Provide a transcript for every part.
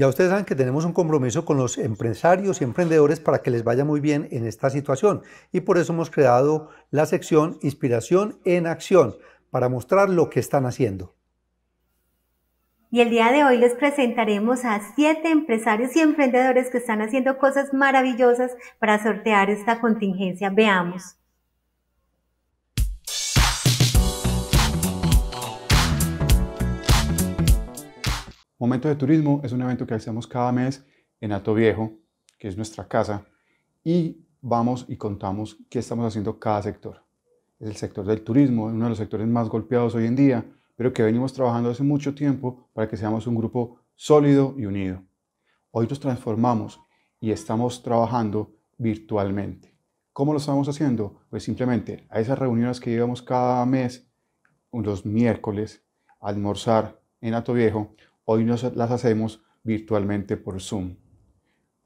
Ya ustedes saben que tenemos un compromiso con los empresarios y emprendedores para que les vaya muy bien en esta situación y por eso hemos creado la sección Inspiración en Acción para mostrar lo que están haciendo. Y el día de hoy les presentaremos a siete empresarios y emprendedores que están haciendo cosas maravillosas para sortear esta contingencia. Veamos. Momento de Turismo es un evento que hacemos cada mes en Ato Viejo, que es nuestra casa, y vamos y contamos qué estamos haciendo cada sector. Es el sector del turismo, uno de los sectores más golpeados hoy en día, pero que venimos trabajando hace mucho tiempo para que seamos un grupo sólido y unido. Hoy nos transformamos y estamos trabajando virtualmente. ¿Cómo lo estamos haciendo? Pues simplemente a esas reuniones que llevamos cada mes, los miércoles, almorzar en Ato Viejo, Hoy nos las hacemos virtualmente por Zoom.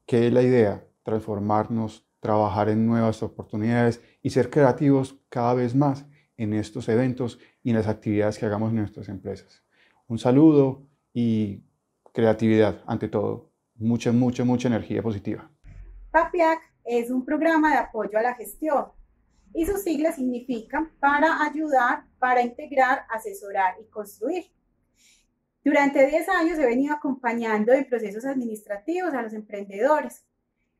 ¿Qué es la idea? Transformarnos, trabajar en nuevas oportunidades y ser creativos cada vez más en estos eventos y en las actividades que hagamos en nuestras empresas. Un saludo y creatividad ante todo. Mucha, mucha, mucha energía positiva. PAPIAC es un programa de apoyo a la gestión y sus siglas significan para ayudar, para integrar, asesorar y construir. Durante 10 años he venido acompañando en procesos administrativos a los emprendedores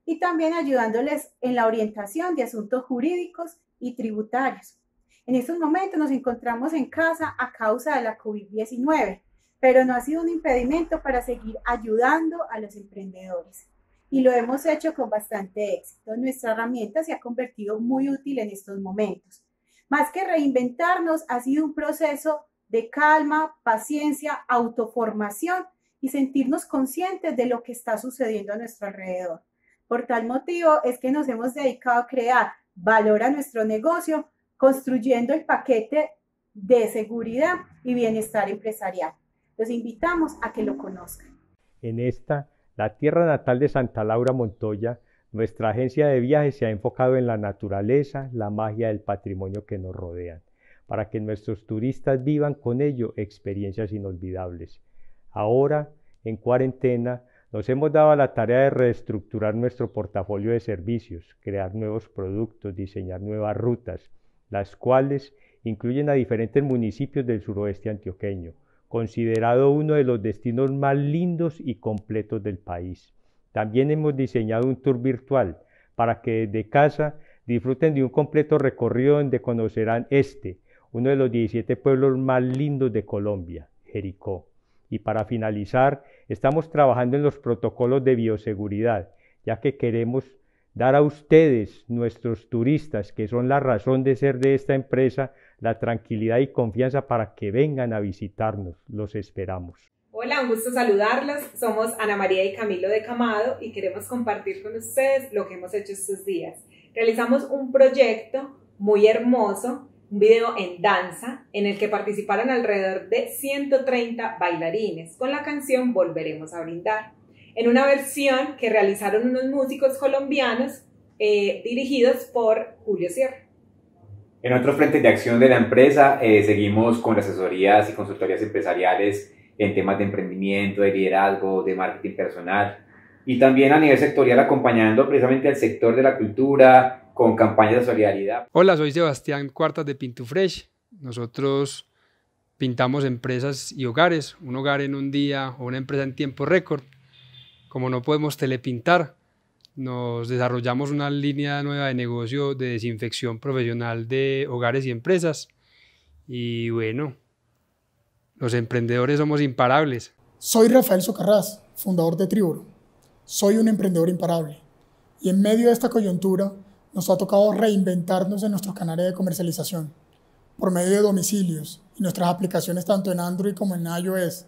y también ayudándoles en la orientación de asuntos jurídicos y tributarios. En estos momentos nos encontramos en casa a causa de la COVID-19, pero no ha sido un impedimento para seguir ayudando a los emprendedores. Y lo hemos hecho con bastante éxito. Nuestra herramienta se ha convertido muy útil en estos momentos. Más que reinventarnos, ha sido un proceso de calma, paciencia, autoformación y sentirnos conscientes de lo que está sucediendo a nuestro alrededor. Por tal motivo es que nos hemos dedicado a crear valor a nuestro negocio, construyendo el paquete de seguridad y bienestar empresarial. Los invitamos a que lo conozcan. En esta, la tierra natal de Santa Laura Montoya, nuestra agencia de viajes se ha enfocado en la naturaleza, la magia del patrimonio que nos rodean para que nuestros turistas vivan con ello experiencias inolvidables. Ahora, en cuarentena, nos hemos dado la tarea de reestructurar nuestro portafolio de servicios, crear nuevos productos, diseñar nuevas rutas, las cuales incluyen a diferentes municipios del suroeste antioqueño, considerado uno de los destinos más lindos y completos del país. También hemos diseñado un tour virtual para que desde casa disfruten de un completo recorrido donde conocerán este, uno de los 17 pueblos más lindos de Colombia, Jericó. Y para finalizar, estamos trabajando en los protocolos de bioseguridad, ya que queremos dar a ustedes, nuestros turistas, que son la razón de ser de esta empresa, la tranquilidad y confianza para que vengan a visitarnos. Los esperamos. Hola, un gusto saludarlos. Somos Ana María y Camilo de Camado y queremos compartir con ustedes lo que hemos hecho estos días. Realizamos un proyecto muy hermoso un video en danza en el que participaron alrededor de 130 bailarines con la canción Volveremos a brindar, en una versión que realizaron unos músicos colombianos eh, dirigidos por Julio Sierra. En otro frente de acción de la empresa, eh, seguimos con asesorías y consultorías empresariales en temas de emprendimiento, de liderazgo, de marketing personal y también a nivel sectorial acompañando precisamente al sector de la cultura, con campañas de solidaridad. Hola, soy Sebastián Cuartas de Pintufresh. Nosotros pintamos empresas y hogares, un hogar en un día o una empresa en tiempo récord. Como no podemos telepintar, nos desarrollamos una línea nueva de negocio de desinfección profesional de hogares y empresas. Y bueno, los emprendedores somos imparables. Soy Rafael Socarrás, fundador de Triburo. Soy un emprendedor imparable. Y en medio de esta coyuntura, nos ha tocado reinventarnos en nuestros canales de comercialización por medio de domicilios y nuestras aplicaciones tanto en Android como en iOS.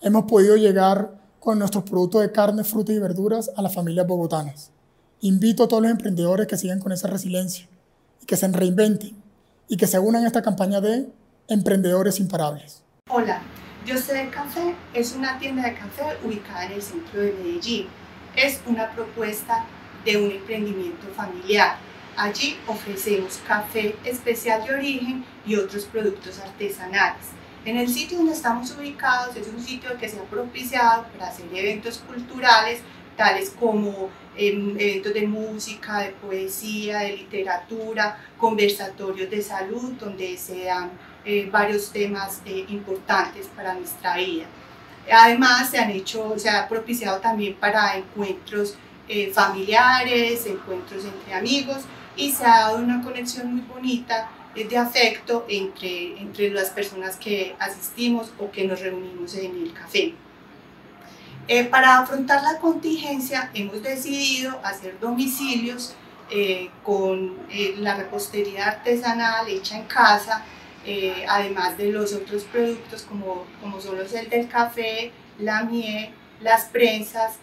Hemos podido llegar con nuestros productos de carne, frutas y verduras a las familias bogotanas. Invito a todos los emprendedores que sigan con esa resiliencia y que se reinventen y que se unan a esta campaña de Emprendedores Imparables. Hola, Yo sé Café es una tienda de café ubicada en el centro de Medellín. Es una propuesta de un emprendimiento familiar. Allí ofrecemos café especial de origen y otros productos artesanales. En el sitio donde estamos ubicados es un sitio que se ha propiciado para hacer eventos culturales, tales como em, eventos de música, de poesía, de literatura, conversatorios de salud, donde se dan eh, varios temas eh, importantes para nuestra vida. Además, se han hecho, se ha propiciado también para encuentros eh, familiares, encuentros entre amigos y se ha dado una conexión muy bonita de afecto entre, entre las personas que asistimos o que nos reunimos en el café. Eh, para afrontar la contingencia hemos decidido hacer domicilios eh, con eh, la repostería artesanal hecha en casa, además de los otros productos como, como son los del café, la miel, las prensas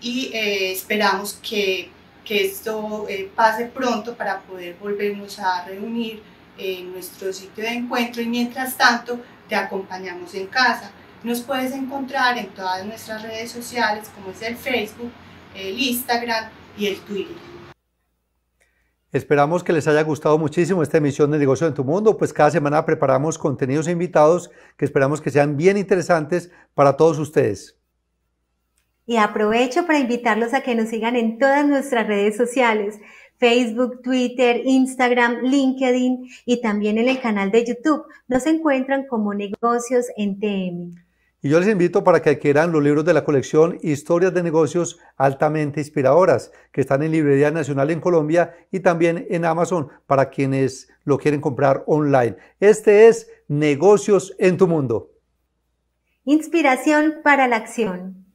y esperamos que, que esto pase pronto para poder volvernos a reunir en nuestro sitio de encuentro y mientras tanto te acompañamos en casa. Nos puedes encontrar en todas nuestras redes sociales como es el Facebook, el Instagram y el Twitter. Esperamos que les haya gustado muchísimo esta emisión de Negocio en tu Mundo, pues cada semana preparamos contenidos e invitados que esperamos que sean bien interesantes para todos ustedes. Y aprovecho para invitarlos a que nos sigan en todas nuestras redes sociales. Facebook, Twitter, Instagram, LinkedIn y también en el canal de YouTube. Nos encuentran como negocios en TM. Y yo les invito para que adquieran los libros de la colección Historias de negocios altamente inspiradoras, que están en Librería Nacional en Colombia y también en Amazon para quienes lo quieren comprar online. Este es Negocios en tu Mundo. Inspiración para la acción.